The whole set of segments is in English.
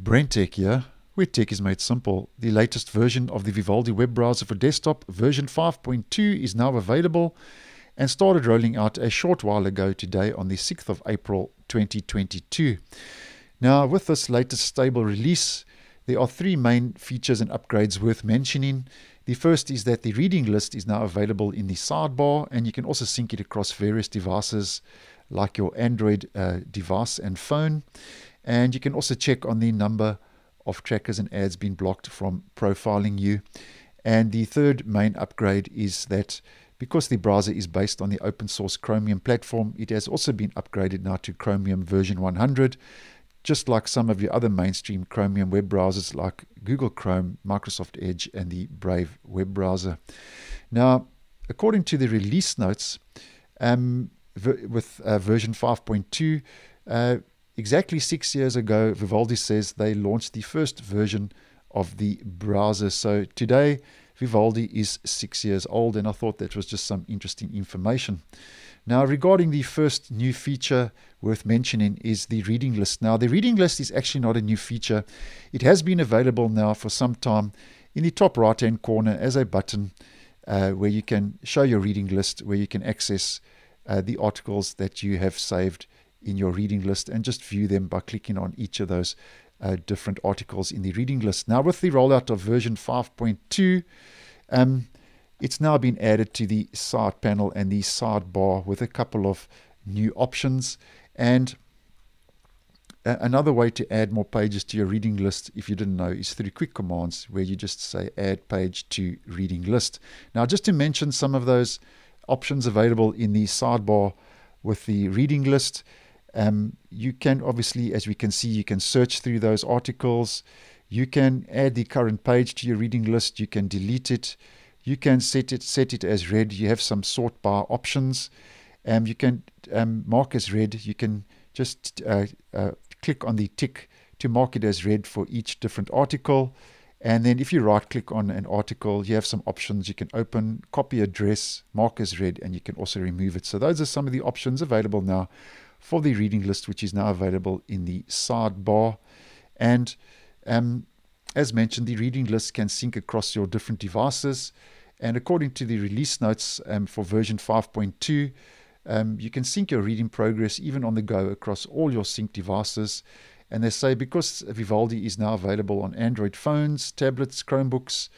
Brentech here, where tech is made simple. The latest version of the Vivaldi web browser for desktop, version 5.2, is now available and started rolling out a short while ago today on the 6th of April 2022. Now, with this latest stable release, there are three main features and upgrades worth mentioning. The first is that the reading list is now available in the sidebar, and you can also sync it across various devices like your Android uh, device and phone. And you can also check on the number of trackers and ads being blocked from profiling you. And the third main upgrade is that because the browser is based on the open source Chromium platform, it has also been upgraded now to Chromium version 100, just like some of your other mainstream Chromium web browsers like Google Chrome, Microsoft Edge, and the Brave web browser. Now, according to the release notes, um, with uh, version 5.2, uh, exactly six years ago, Vivaldi says they launched the first version of the browser. So today, Vivaldi is six years old, and I thought that was just some interesting information. Now, regarding the first new feature worth mentioning is the reading list. Now, the reading list is actually not a new feature. It has been available now for some time in the top right hand corner as a button uh, where you can show your reading list, where you can access uh, the articles that you have saved in your reading list and just view them by clicking on each of those uh, different articles in the reading list. Now, with the rollout of version 5.2, um, it's now been added to the side panel and the sidebar with a couple of new options. And another way to add more pages to your reading list, if you didn't know, is through quick commands where you just say add page to reading list. Now, just to mention some of those options available in the sidebar with the reading list. Um, you can obviously, as we can see, you can search through those articles. You can add the current page to your reading list. You can delete it. You can set it set it as read. You have some sort by options. Um, you can um, mark as read. You can just uh, uh, click on the tick to mark it as read for each different article. And then if you right click on an article, you have some options. You can open, copy address, mark as read, and you can also remove it. So those are some of the options available now for the reading list, which is now available in the sidebar. And um, as mentioned, the reading list can sync across your different devices. And according to the release notes um, for version 5.2, um, you can sync your reading progress even on the go across all your sync devices. And they say because Vivaldi is now available on Android phones, tablets, Chromebooks,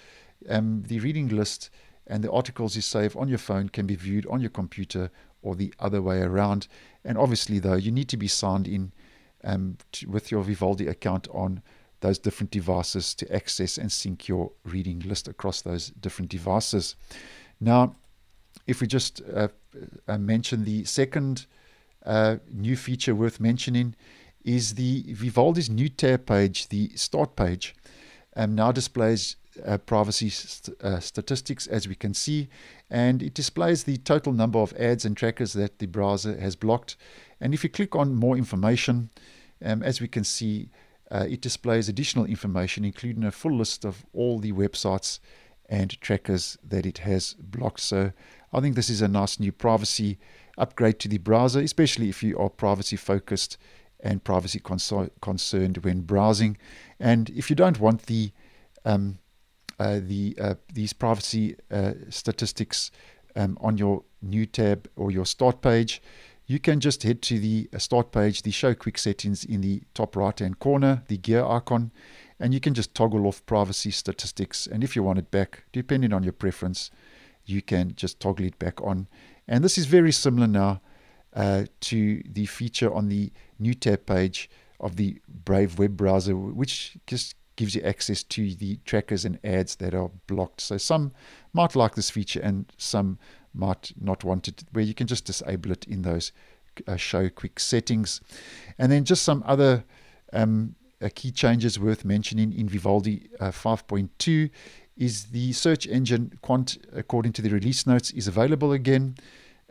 um, the reading list and the articles you save on your phone can be viewed on your computer or the other way around. And obviously, though, you need to be signed in um, to, with your Vivaldi account on those different devices to access and sync your reading list across those different devices. Now, if we just uh, uh, mention the second uh, new feature worth mentioning, is the Vivaldi's new tab page, the start page, um, now displays uh, privacy st uh, statistics as we can see and it displays the total number of ads and trackers that the browser has blocked and if you click on more information um, as we can see uh, it displays additional information including a full list of all the websites and trackers that it has blocked so I think this is a nice new privacy upgrade to the browser especially if you are privacy focused and privacy concerned when browsing. And if you don't want the um, the uh, these privacy uh, statistics um, on your new tab or your start page, you can just head to the uh, start page, the show quick settings in the top right hand corner, the gear icon, and you can just toggle off privacy statistics. And if you want it back, depending on your preference, you can just toggle it back on. And this is very similar now uh, to the feature on the new tab page of the Brave web browser, which just gives you access to the trackers and ads that are blocked. So some might like this feature and some might not want it, where you can just disable it in those uh, show quick settings. And then just some other um, uh, key changes worth mentioning in Vivaldi uh, 5.2 is the search engine Qwant, according to the release notes, is available again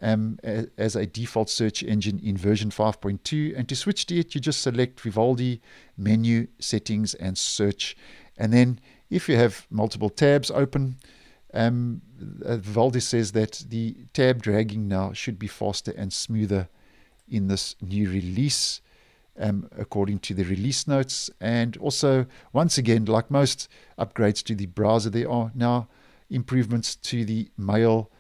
um, as a default search engine in version 5.2. And to switch to it, you just select Vivaldi, menu, settings, and search. And then if you have multiple tabs open, um, uh, Vivaldi says that the tab dragging now should be faster and smoother in this new release. um, according to the release notes. And also, once again, like most upgrades to the browser, there are now improvements to the mail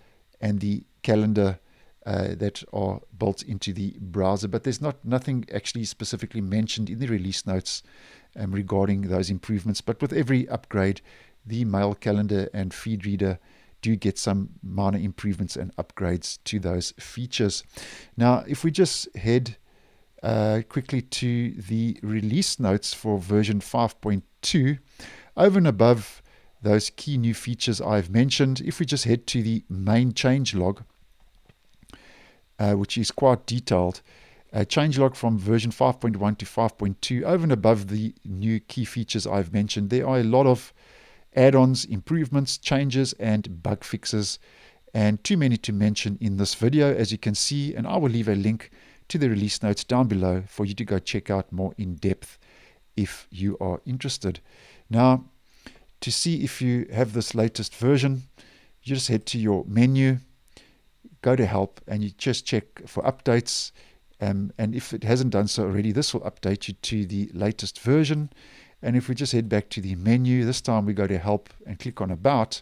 and the calendar uh, that are built into the browser, but there's not nothing actually specifically mentioned in the release notes um, regarding those improvements. But with every upgrade, the mail calendar and feed reader do get some minor improvements and upgrades to those features. Now, if we just head uh, quickly to the release notes for version 5.2, over and above those key new features I've mentioned, if we just head to the main change log, uh, which is quite detailed, uh, changelog from version 5.1 to 5.2, over and above the new key features I've mentioned, there are a lot of add ons, improvements, changes, and bug fixes, and too many to mention in this video, as you can see. And I will leave a link to the release notes down below for you to go check out more in depth if you are interested. Now, to see if you have this latest version, you just head to your menu, go to help, and you just check for updates. Um, and if it hasn't done so already, this will update you to the latest version. And if we just head back to the menu, this time we go to help and click on about.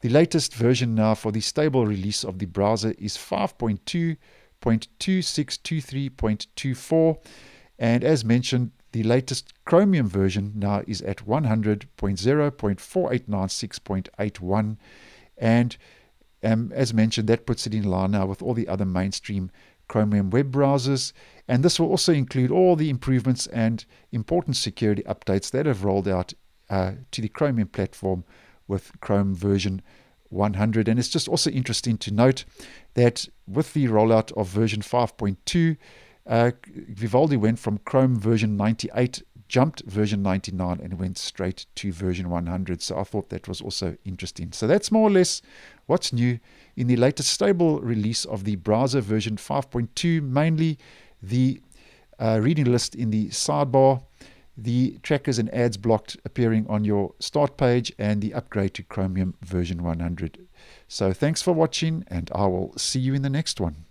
The latest version now for the stable release of the browser is 5.2.2623.24. And as mentioned, the latest Chromium version now is at 100.0.4896.81. And um, as mentioned, that puts it in line now with all the other mainstream Chromium web browsers. And this will also include all the improvements and important security updates that have rolled out uh, to the Chromium platform with Chrome version 100. And it's just also interesting to note that with the rollout of version 5.2, uh, Vivaldi went from Chrome version 98, jumped version 99, and went straight to version 100. So I thought that was also interesting. So that's more or less what's new in the latest stable release of the browser version 5.2, mainly the uh, reading list in the sidebar, the trackers and ads blocked appearing on your start page, and the upgrade to Chromium version 100. So thanks for watching, and I will see you in the next one.